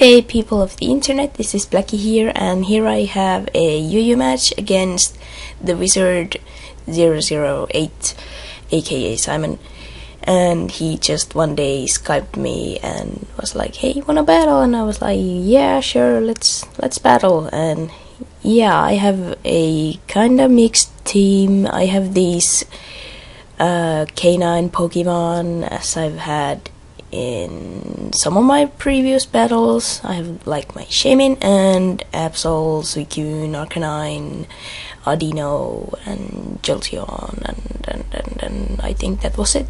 day, people of the internet. This is Blacky here, and here I have a UU match against the Wizard 008, aka Simon. And he just one day skyped me and was like, "Hey, you wanna battle?" And I was like, "Yeah, sure, let's let's battle." And yeah, I have a kind of mixed team. I have these uh, canine Pokemon as I've had in some of my previous battles. I have like my Shaymin and Absol, Suicune, Arcanine, Audino, and Jolteon, and, and, and, and I think that was it.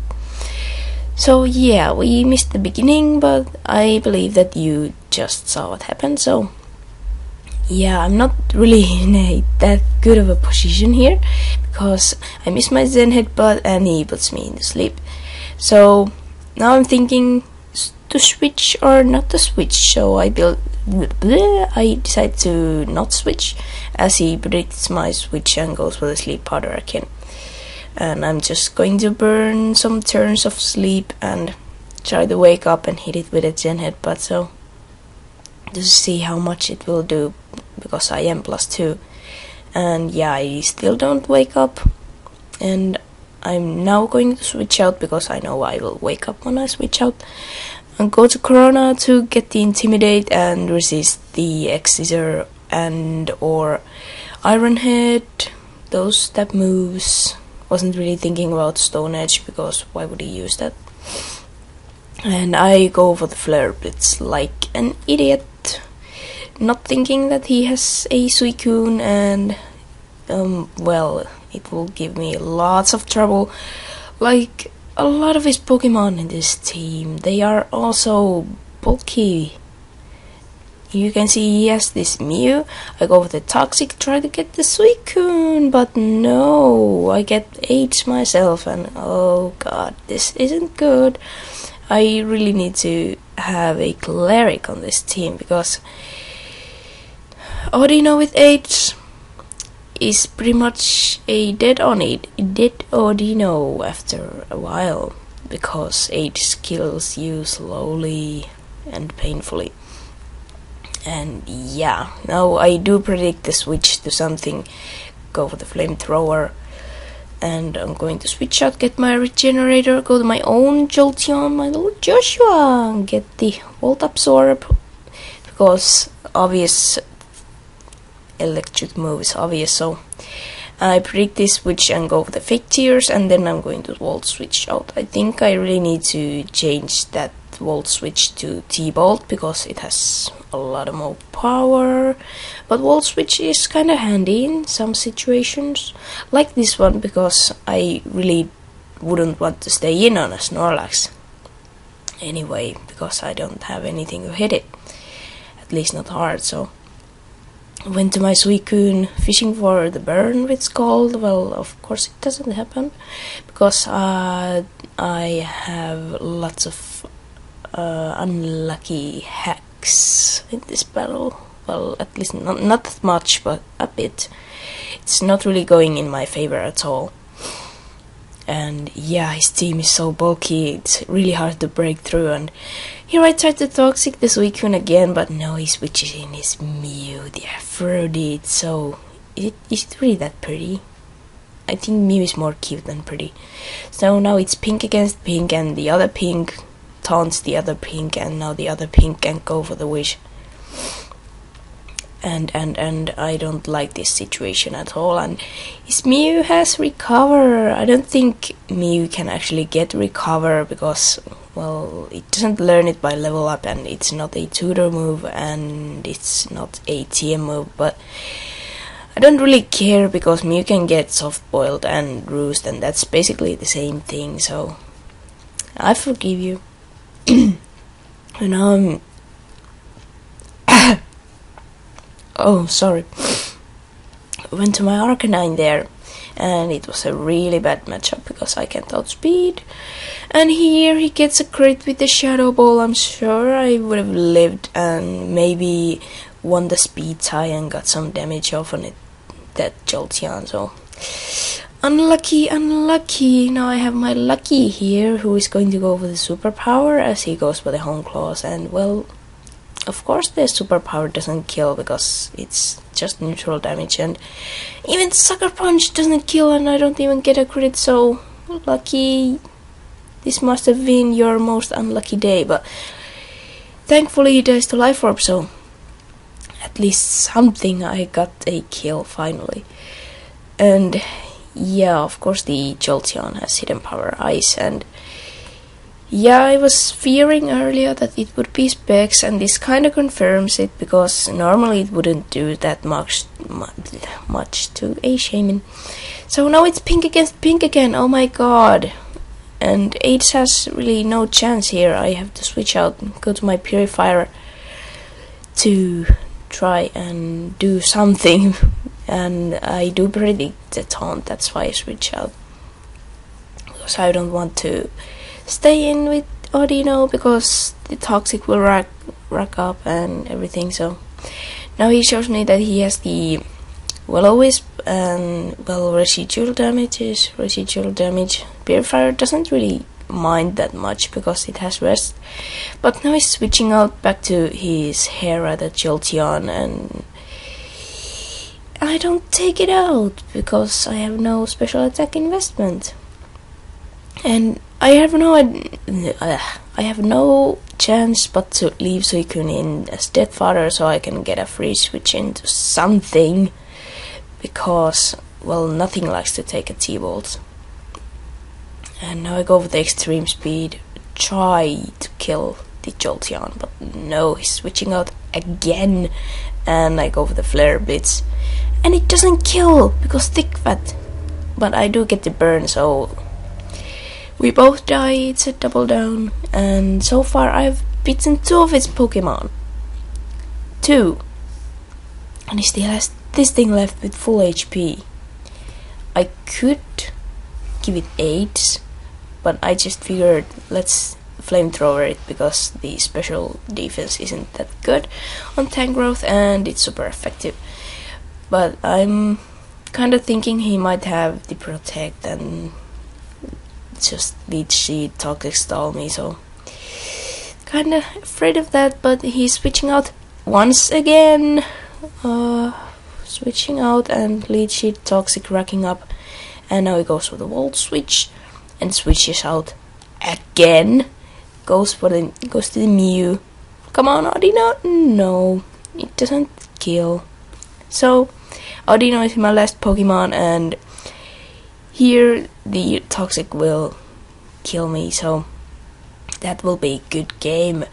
So yeah, we missed the beginning, but I believe that you just saw what happened, so yeah, I'm not really in a that good of a position here because I miss my Zen headbutt and he puts me to sleep. So now I'm thinking to switch or not to switch. So I. Bleh, I decide to not switch as he predicts my switch and goes for the sleep powder again. And I'm just going to burn some turns of sleep and try to wake up and hit it with a Zen headbutt. So to see how much it will do because I am plus two. And yeah, I still don't wake up. And I'm now going to switch out because I know I will wake up when I switch out. And go to Corona to get the Intimidate and resist the X-Scissor and or Iron Head. Those step moves. Wasn't really thinking about Stone Edge because why would he use that? And I go for the Flare Blitz like an idiot. Not thinking that he has a Suicune and um well it will give me lots of trouble. Like a lot of his Pokemon in this team, they are also bulky. You can see has this Mew. I go with the Toxic, try to get the Suicune, but no, I get H myself, and oh god, this isn't good. I really need to have a Cleric on this team because Audino with H is pretty much a dead on it, dead Audino after a while, because age kills you slowly and painfully. And yeah, now I do predict the switch to something, go for the flamethrower, and I'm going to switch out, get my regenerator, go to my own Jolteon, my little Joshua, and get the Volt Absorb, because obvious electric move is obvious, so I predict this switch and go for the fake tears, and then I'm going to volt switch out. I think I really need to change that volt switch to T-Bolt because it has a lot of more power. But volt switch is kind of handy in some situations, like this one, because I really wouldn't want to stay in on a Snorlax anyway, because I don't have anything to hit it, at least not hard. So went to my Suicune fishing for the burn it's called well of course it doesn't happen because uh, I have lots of uh, unlucky hacks in this battle. Well at least not, not that much but a bit. It's not really going in my favor at all. And yeah his team is so bulky it's really hard to break through and here I tried to toxic the Suicune again, but no, he switches in his Mew, the Aphrodite, so is it, is it really that pretty? I think Mew is more cute than pretty. So now it's pink against pink, and the other pink taunts the other pink, and now the other pink can go for the wish. And and and I don't like this situation at all. And his Mew has recover. I don't think Mew can actually get recover because well, it doesn't learn it by level up, and it's not a tutor move, and it's not a TM move, but I don't really care because Mew can get soft boiled and roost, and that's basically the same thing, so I forgive you. and um, oh, sorry. Went to my Arcanine there and it was a really bad matchup because I can't outspeed. And here he gets a crit with the Shadow Ball. I'm sure I would have lived and maybe won the speed tie and got some damage off on it. That Jolteon, so unlucky, unlucky. Now I have my lucky here, who is going to go for the superpower as he goes for the hone claws, and well, of course the superpower doesn't kill because it's just neutral damage and even sucker punch doesn't kill and I don't even get a crit so lucky this must have been your most unlucky day but thankfully he dies to life orb so at least something I got a kill finally. And yeah of course the Jolteon has hidden power ice and yeah, I was fearing earlier that it would be specs, and this kind of confirms it because normally it wouldn't do that much much to a Shaymin. So now it's pink against pink again. Oh my god! And Aids has really no chance here. I have to switch out and go to my purifier to try and do something. and I do predict the taunt. That's why I switch out because I don't want to stay in with Audino because the toxic will rack rack up and everything. So now he shows me that he has the Will-O-Wisp and um, well residual damage is residual damage. Purifier doesn't really mind that much because it has rest. But now he's switching out back to his Hera the Jolteon and I don't take it out because I have no special attack investment. And I have no I have no chance but to leave Suicune in as Deathfather so I can get a free switch into something because well nothing likes to take a T-Bolt. And now I go for the extreme speed, try to kill the Jolteon, but no, he's switching out again and I go for the Flare Blitz. And it doesn't kill because thick fat. But I do get the burn so we both died it's a double down, and so far I've beaten two of its Pokemon. Two. And he still has this thing left with full HP. I could give it 8, but I just figured let's flamethrower it because the special defense isn't that good on Tangrowth and it's super effective. But I'm kind of thinking he might have the protect and just Leech Seed toxic stall me so kinda afraid of that but he's switching out once again. Uh, switching out and Leech Seed toxic racking up. And now he goes for the volt switch and switches out again. Goes for the goes to the Mew. Come on Audino. No it doesn't kill. So Audino is my last Pokemon and here the toxic will kill me so that will be a good game.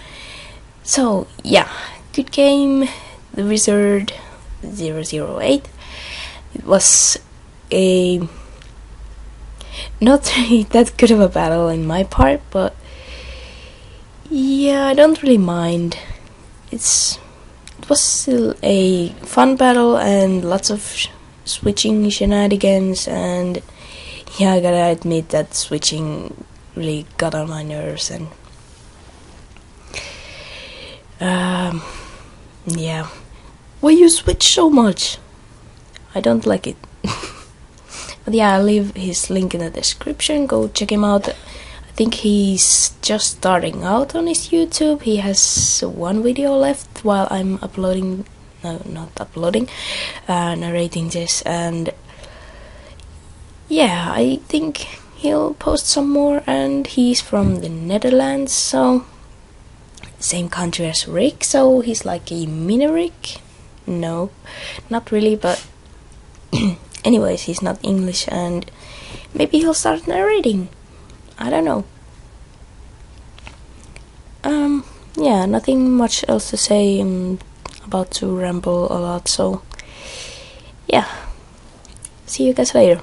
So yeah good game. The wizard 008 it was a not that good of a battle in my part but yeah I don't really mind. It's it was still a fun battle and lots of switching shenanigans and yeah, I gotta admit that switching really got on my nerves and um, yeah. Why you switch so much? I don't like it. but yeah, I'll leave his link in the description. Go check him out. I think he's just starting out on his YouTube. He has one video left while I'm uploading, no, not uploading, uh, narrating this, and yeah, I think he'll post some more, and he's from the Netherlands, so same country as Rick, so he's like a mini Rick. No, not really, but anyways, he's not English, and maybe he'll start narrating. I don't know. Um, yeah, nothing much else to say. I'm about to ramble a lot, so yeah. See you guys later.